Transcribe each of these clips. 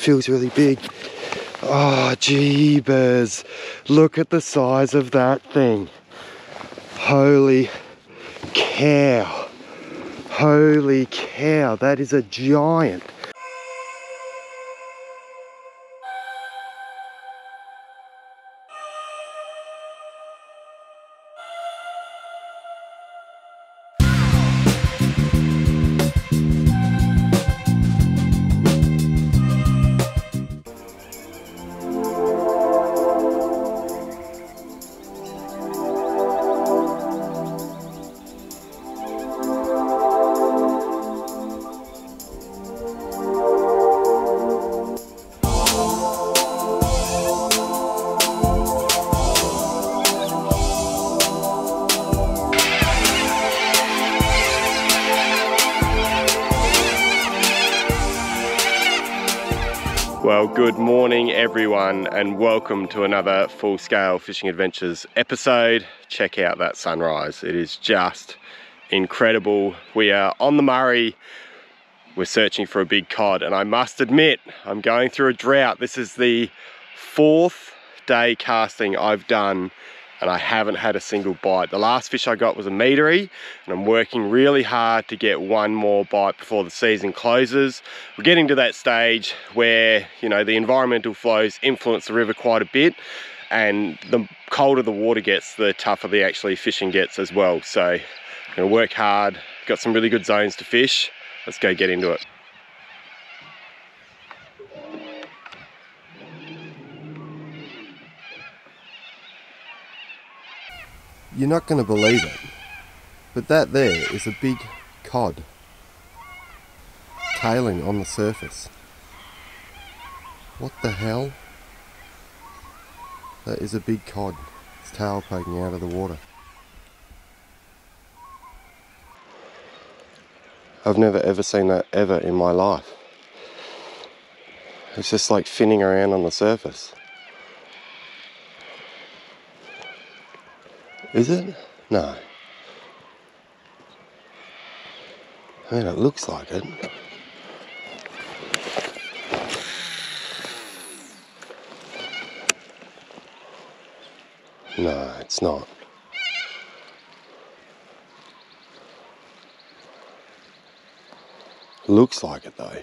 feels really big. Ah, oh, jeebers. Look at the size of that thing. Holy cow. Holy cow, that is a giant. Good morning, everyone, and welcome to another full scale fishing adventures episode. Check out that sunrise, it is just incredible. We are on the Murray, we're searching for a big cod, and I must admit, I'm going through a drought. This is the fourth day casting I've done and I haven't had a single bite. The last fish I got was a meatery and I'm working really hard to get one more bite before the season closes. We're getting to that stage where, you know, the environmental flows influence the river quite a bit and the colder the water gets, the tougher the actually fishing gets as well. So I'm gonna work hard, got some really good zones to fish. Let's go get into it. You're not going to believe it, but that there is a big cod tailing on the surface. What the hell? That is a big cod. Its tail poking out of the water. I've never ever seen that ever in my life. It's just like finning around on the surface. Is it? No. I mean, it looks like it. No, it's not. Looks like it though.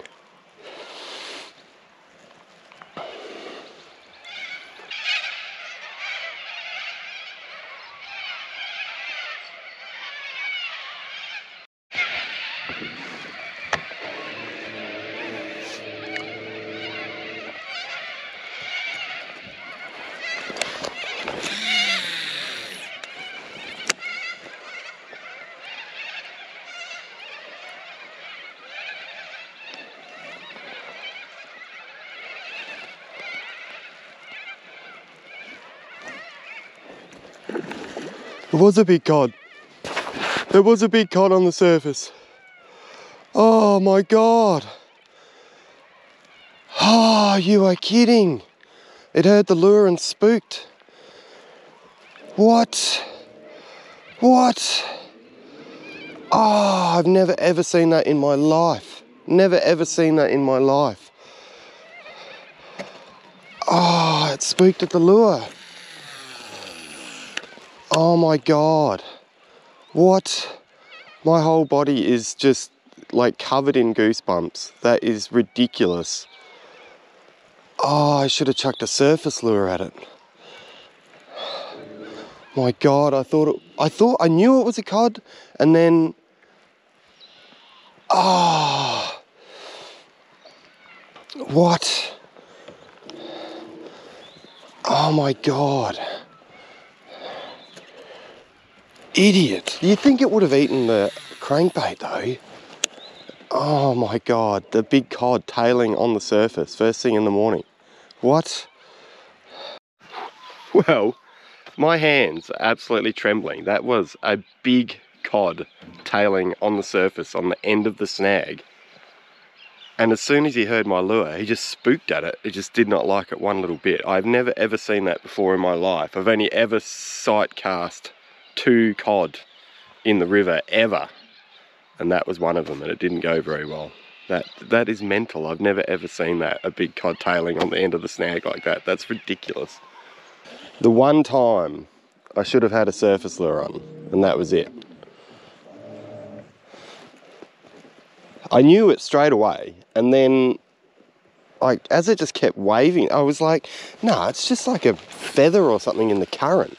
There was a big cod. There was a big cod on the surface. Oh my god. Oh, you are kidding. It heard the lure and spooked. What? What? Oh, I've never ever seen that in my life. Never ever seen that in my life. Oh, it spooked at the lure. Oh my god. What? My whole body is just like covered in goosebumps. That is ridiculous. Oh, I should have chucked a surface lure at it. My god, I thought it, I thought I knew it was a cod and then Ah. Oh, what? Oh my god. Idiot. You think it would have eaten the crankbait though? Oh my god, the big cod tailing on the surface first thing in the morning. What? Well, my hands are absolutely trembling. That was a big cod tailing on the surface on the end of the snag. And as soon as he heard my lure, he just spooked at it. He just did not like it one little bit. I've never ever seen that before in my life. I've only ever sight cast two cod in the river ever. And that was one of them and it didn't go very well. That that is mental. I've never ever seen that a big cod tailing on the end of the snag like that. That's ridiculous. The one time I should have had a surface lure on, and that was it. I knew it straight away, and then like as it just kept waving, I was like, no, nah, it's just like a feather or something in the current.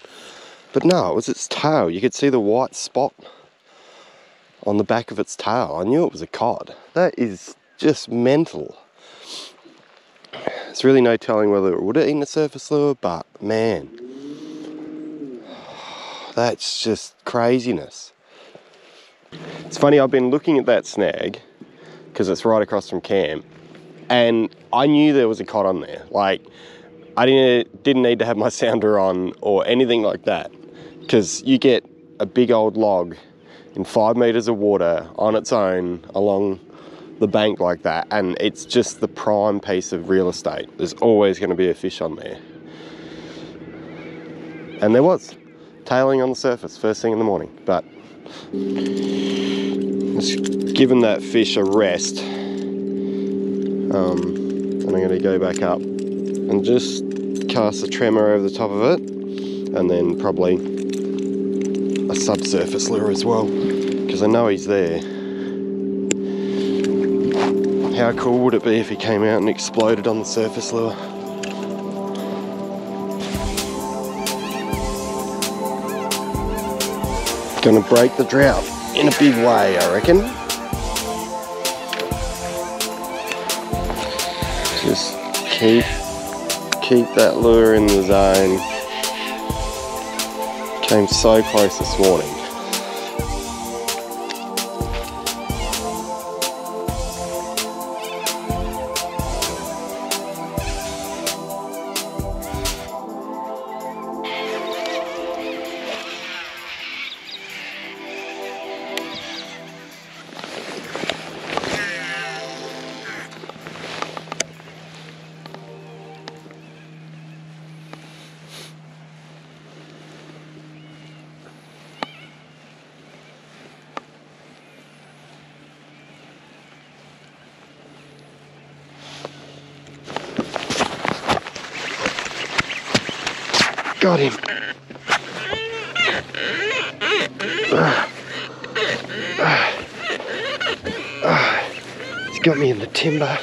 But no, it was its tail. You could see the white spot on the back of its tail. I knew it was a cod. That is just mental. There's really no telling whether it would have eaten a surface lure, but man, that's just craziness. It's funny, I've been looking at that snag because it's right across from camp and I knew there was a cod on there. Like, I didn't, didn't need to have my sounder on or anything like that because you get a big old log in five meters of water on its own along the bank like that and it's just the prime piece of real estate. There's always going to be a fish on there. And there was, tailing on the surface first thing in the morning, but just given that fish a rest um, and I'm going to go back up and just cast a tremor over the top of it and then probably subsurface lure as well because I know he's there. How cool would it be if he came out and exploded on the surface lure? Gonna break the drought in a big way, I reckon. Just keep keep that lure in the zone. Came so close this morning. Got him. He's got me in the timber.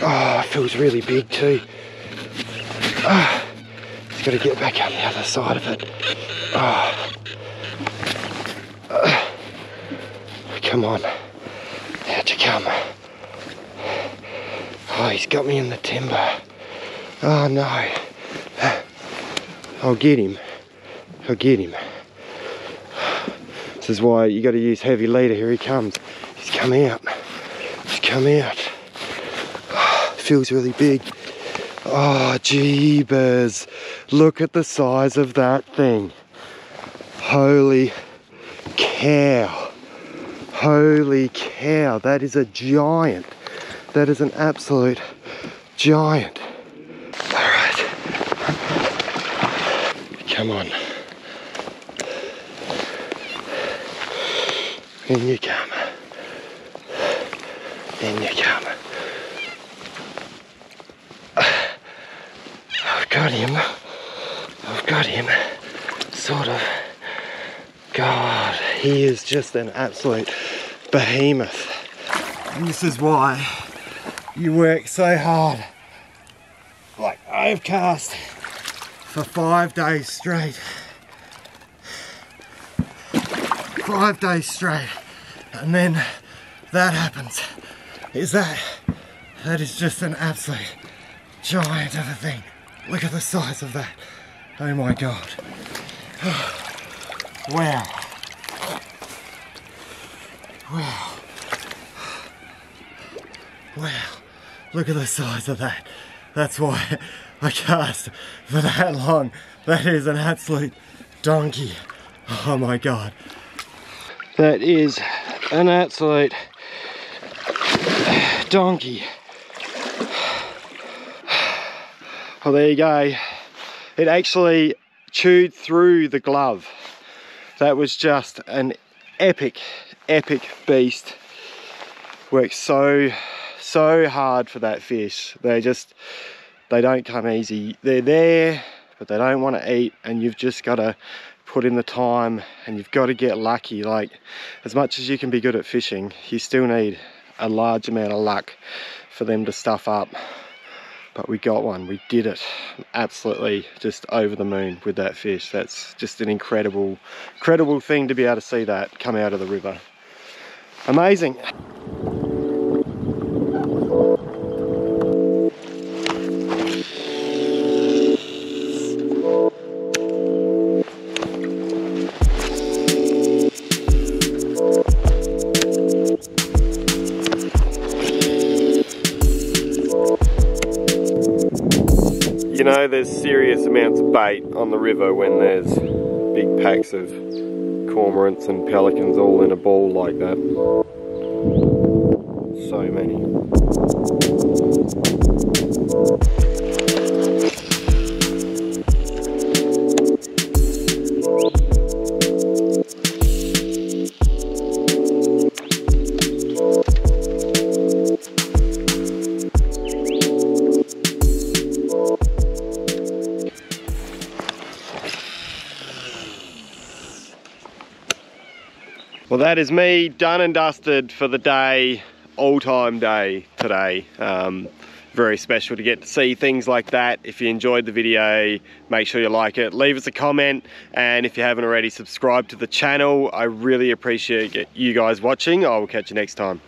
oh, it feels really big too. He's got to get back on the other side of it. Oh. come on. How'd you come? Oh, he's got me in the timber. Oh no. I'll get him. I'll get him. This is why you got to use heavy leader. Here he comes. He's come out. He's come out. Oh, feels really big. Oh, jeebers. Look at the size of that thing. Holy cow. Holy cow. That is a giant. That is an absolute giant. All right. Come on. In you come. In you come. I've got him. I've got him. Sort of. God, he is just an absolute behemoth. And this is why you work so hard. Like I've cast for five days straight. Five days straight. And then that happens. Is that, that is just an absolute giant of a thing. Look at the size of that. Oh my God. Wow. Wow. Wow. Look at the size of that. That's why I cast for that long. That is an absolute donkey. Oh my God. That is an absolute donkey. Well, there you go. It actually chewed through the glove. that was just an epic, epic beast. Worked so, so hard for that fish. They just, they don't come easy. They're there, but they don't want to eat and you've just got to put in the time and you've got to get lucky. Like as much as you can be good at fishing, you still need a large amount of luck for them to stuff up but we got one we did it absolutely just over the moon with that fish that's just an incredible incredible thing to be able to see that come out of the river amazing You know, there's serious amounts of bait on the river when there's big packs of cormorants and pelicans all in a ball like that. So many. That is me done and dusted for the day, all-time day today. Um, very special to get to see things like that. If you enjoyed the video, make sure you like it, leave us a comment, and if you haven't already, subscribe to the channel. I really appreciate you guys watching. I will catch you next time.